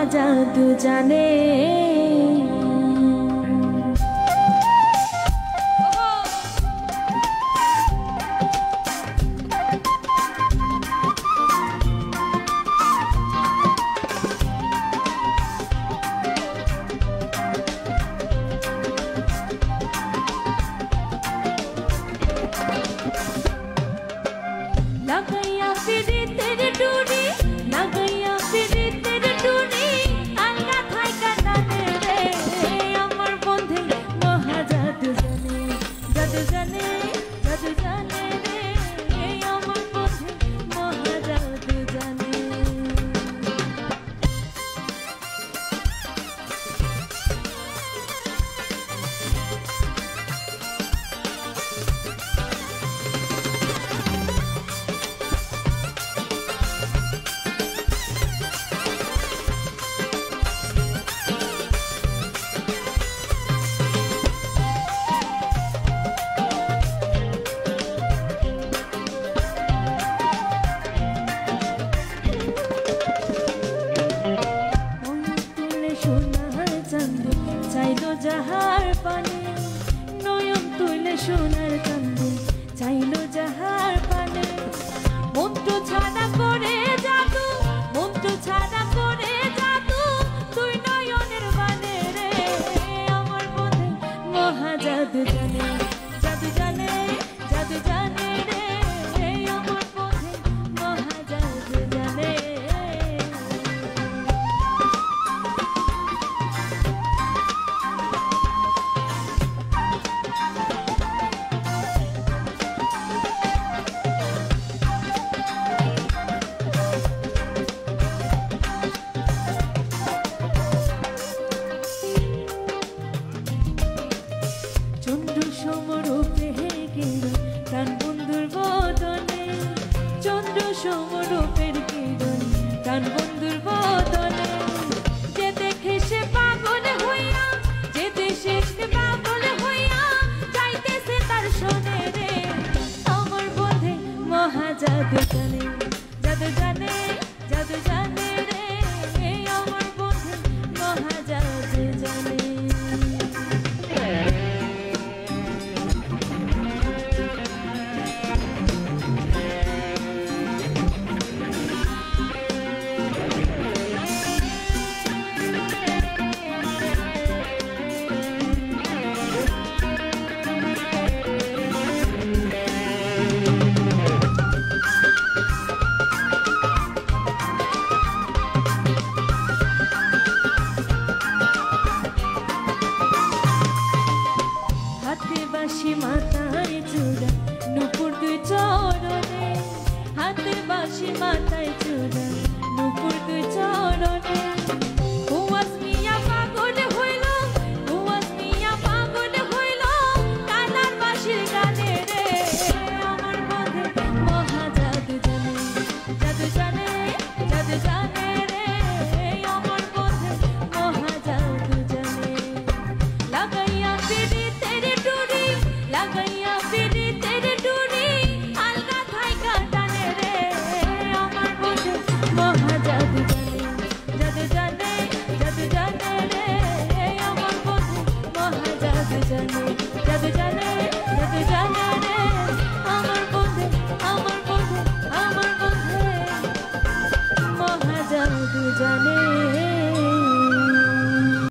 আমার বন্ধে মহাজাদু জানে যাহার পানে নয়ন তুলে সোনার কান্দে। চাইল যাহার পানে। মন্ত্র ছাড়া করে জাদু, মন্ত্র ছাড়া করে জাদু, তুই নয়নের বানে রে। আমার মনে মহা জাদু জানে জাদু জানে। চন্দ্র সমরূপের কিরণ প্রাণ বন্ধুর বদনে যে দেখে সে পাগল হইয়া যে দেশে সে পাগল হইয়া, যাইতেছে তার শোনে রে। আমার বোধে মহা জাদু 다시 만날 줄은 눈물 그저